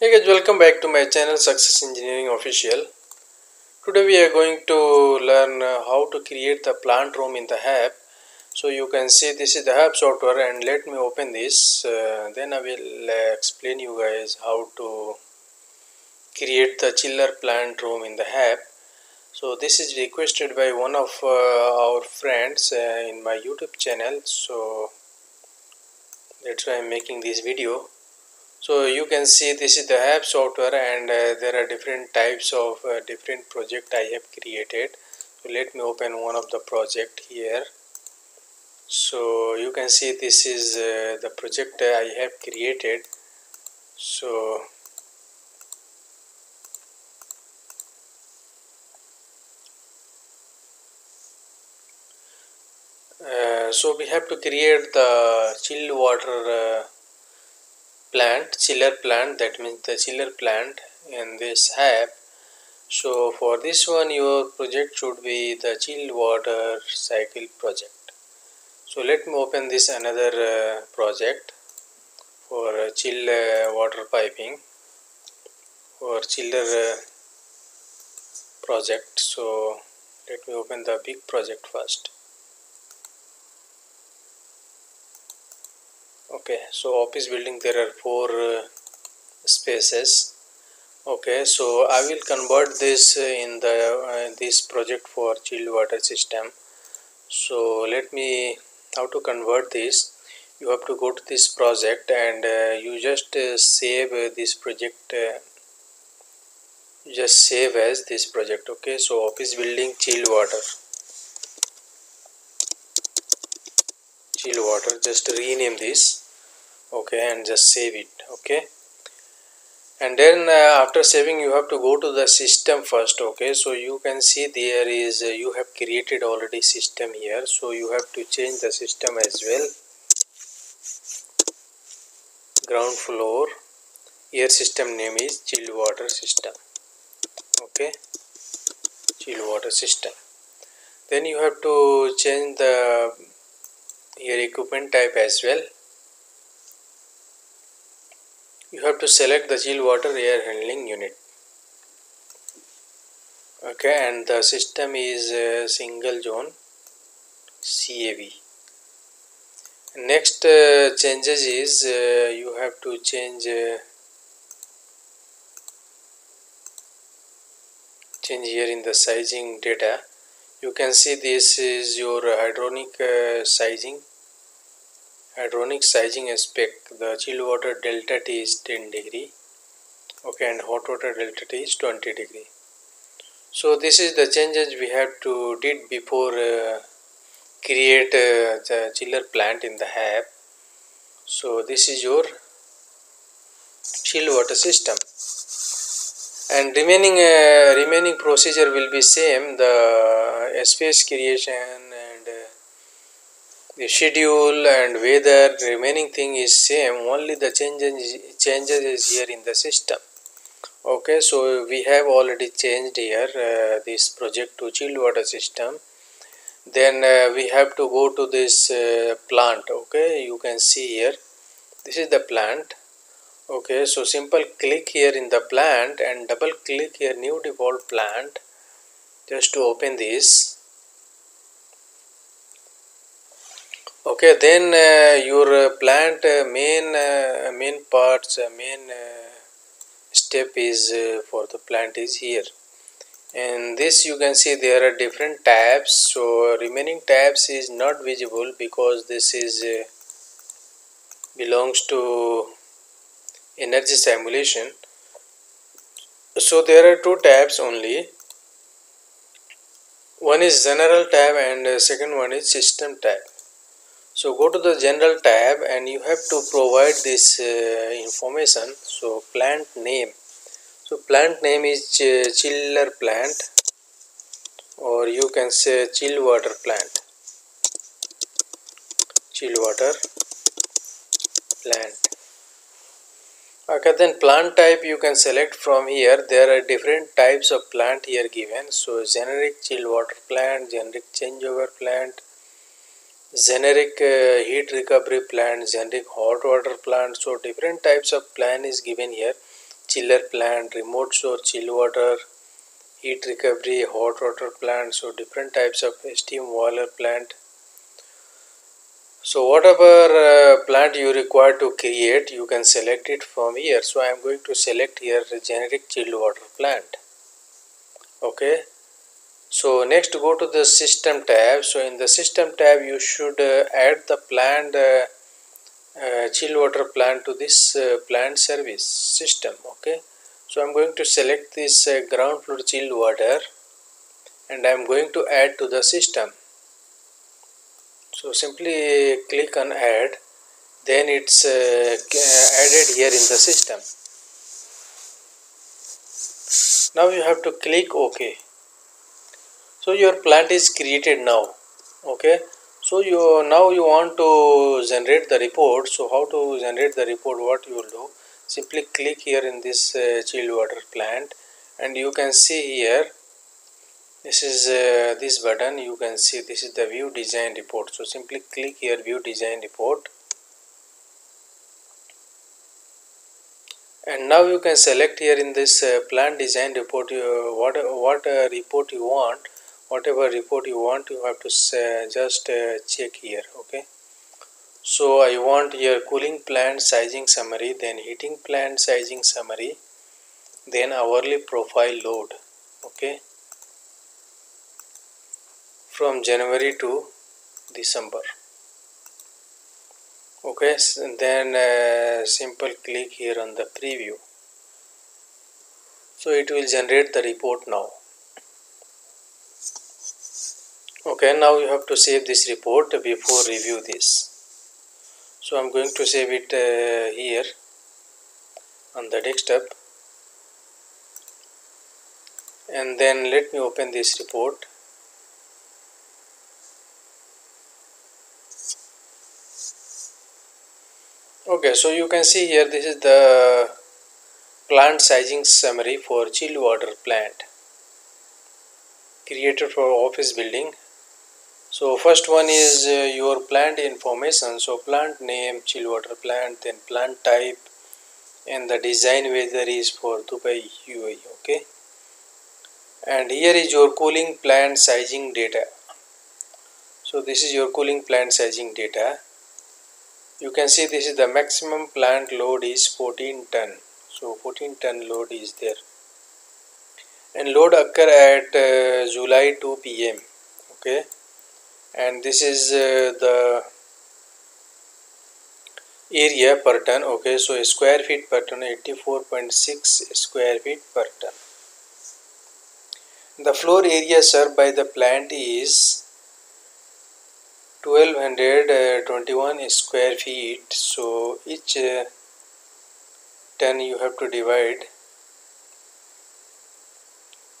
Hey guys, welcome back to my channel Success Engineering Official. Today we are going to learn uh, how to create the plant room in the HAP. So you can see this is the HAP software and let me open this. Uh, then I will uh, explain you guys how to create the chiller plant room in the HAP. So this is requested by one of uh, our friends uh, in my YouTube channel. So that's why I'm making this video so you can see this is the HAP software and uh, there are different types of uh, different project I have created. So let me open one of the project here. So you can see this is uh, the project I have created. So uh, so we have to create the chill water uh, plant chiller plant that means the chiller plant in this HAP so for this one your project should be the chill water cycle project. So let me open this another uh, project for uh, chill uh, water piping for chiller uh, project. So let me open the big project first okay so office building there are four uh, spaces. Okay so i will convert this in the uh, this project for chilled water system. So let me how to convert this? You have to go to this project and uh, you just uh, save uh, this project uh, just save as this project. Okay so office building chilled water. Chilled water just rename this okay and just save it okay? And then uh, after saving you have to go to the system first okay? So you can see there is uh, you have created already system here so you have to change the system as well. Ground floor air system name is chilled water system okay? Chilled water system. Then you have to change the your equipment type as well you have to select the chill water air handling unit. Okay and the system is uh, single zone CAV next uh, changes is uh, you have to change uh, change here in the sizing data. You can see this is your hydronic uh, sizing hydronic sizing aspect the chill water delta T is 10 degree okay and hot water delta T is 20 degree. So this is the changes we have to did before uh, create uh, the chiller plant in the HAP so this is your chill water system. And remaining uh, remaining procedure will be same the space creation the schedule and weather remaining thing is same. Only the changes changes is here in the system. Okay so we have already changed here uh, this project to chilled water system. Then uh, we have to go to this uh, plant. Okay you can see here. This is the plant. Okay so simple click here in the plant and double click here new default plant. Just to open this okay then uh, your plant uh, main uh, main parts uh, main uh, step is for the plant is here. And this you can see there are different tabs. So remaining tabs is not visible because this is belongs to energy simulation. So there are two tabs only. One is general tab and second one is system tab so go to the general tab and you have to provide this uh, information. So plant name. So plant name is ch chiller plant or you can say chill water plant. Chill water plant. Okay then plant type you can select from here. There are different types of plant here given. So generic chill water plant generic changeover plant generic uh, heat recovery plant generic hot water plant. So different types of plant is given here. Chiller plant remote source chill water heat recovery hot water plant. So different types of steam boiler plant. So whatever uh, plant you require to create you can select it from here. So i am going to select here generic chilled water plant. Okay so next go to the system tab. So in the system tab you should uh, add the plant uh, uh, chill water plant to this uh, plant service system okay? So I'm going to select this uh, ground floor chilled water and I'm going to add to the system. So simply click on add. Then it's uh, added here in the system. Now you have to click ok so your plant is created now okay? So you now you want to generate the report. So how to generate the report what you will do? Simply click here in this uh, chilled water plant and you can see here this is uh, this button. You can see this is the view design report. So simply click here view design report. And now you can select here in this uh, plant design report uh, what what uh, report you want whatever report you want you have to uh, just uh, check here okay? So I want here cooling plant sizing summary then heating plant sizing summary then hourly profile load okay? From January to December okay? Then uh, simple click here on the preview. So it will generate the report now okay now you have to save this report before review this. So I'm going to save it uh, here on the desktop. And then let me open this report. Okay so you can see here this is the plant sizing summary for chilled water plant. Created for office building so first one is uh, your plant information. So plant name chill water plant then plant type and the design weather is for Dubai UAE okay? And here is your cooling plant sizing data. So this is your cooling plant sizing data. You can see this is the maximum plant load is 14 ton. So 14 ton load is there. And load occur at uh, July 2 pm okay and this is uh, the area per ton okay? So square feet per ton 84.6 square feet per ton. The floor area served by the plant is 1221 square feet. So each uh, ton you have to divide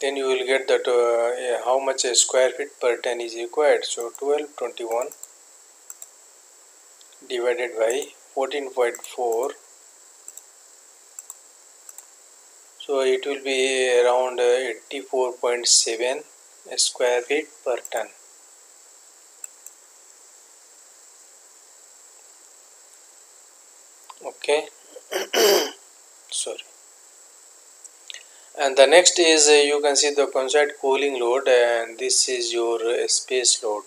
then you will get that uh, how much a square feet per ton is required. So 1221 divided by 14.4 so it will be around uh, 84.7 square feet per ton. Okay? Sorry and the next is uh, you can see the constant cooling load and this is your uh, space load.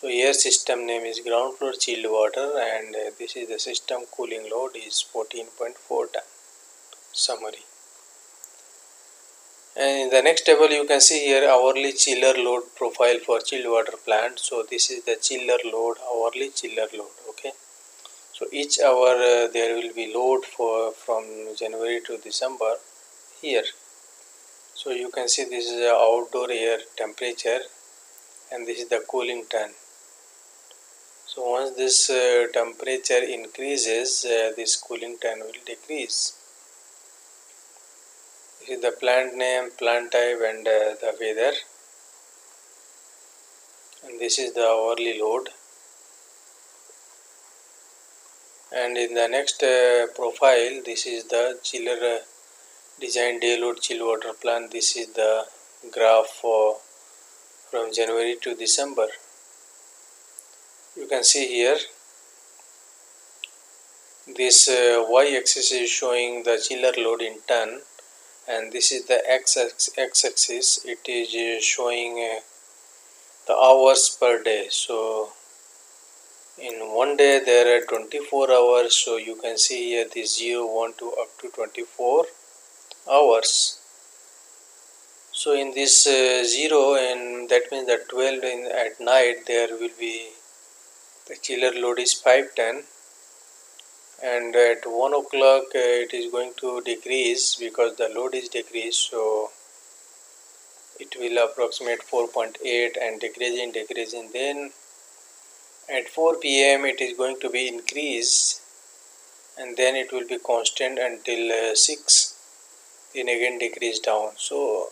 So here system name is ground floor chilled water and uh, this is the system cooling load is 14.4 ton. Summary. And in the next table you can see here hourly chiller load profile for chilled water plant. So this is the chiller load hourly chiller load okay? So each hour uh, there will be load for from January to December here. So you can see this is the outdoor air temperature and this is the cooling ton so once this uh, temperature increases uh, this cooling ton will decrease. This is the plant name plant type and uh, the weather. And this is the hourly load. And in the next uh, profile this is the chiller uh, design day load chill water plant. This is the graph for from January to December. You can see here this uh, y-axis is showing the chiller load in ton and this is the x-axis it is uh, showing uh, the hours per day. So in one day there are 24 hours. So you can see here this 0 1 to up to 24 hours. So in this uh, 0 and that means that 12 in at night there will be the chiller load is 5 ton and at 1 o'clock uh, it is going to decrease because the load is decreased so it will approximate 4.8 and decreasing decreasing then at 4 pm it is going to be increased and then it will be constant until uh, 6 then again decrease down. So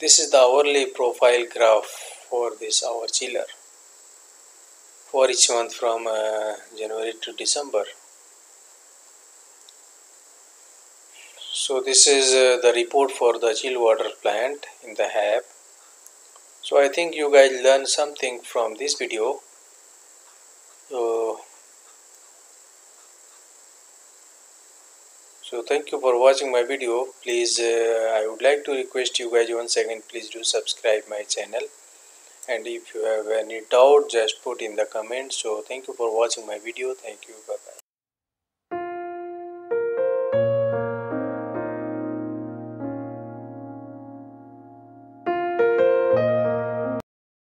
this is the hourly profile graph for this hour chiller. For each month from uh, January to December. So this is uh, the report for the chill water plant in the HAP so I think you guys learned something from this video. So so thank you for watching my video. Please uh, I would like to request you guys once again please do subscribe my channel. And if you have any doubt just put in the comments so thank you for watching my video. Thank you. Bye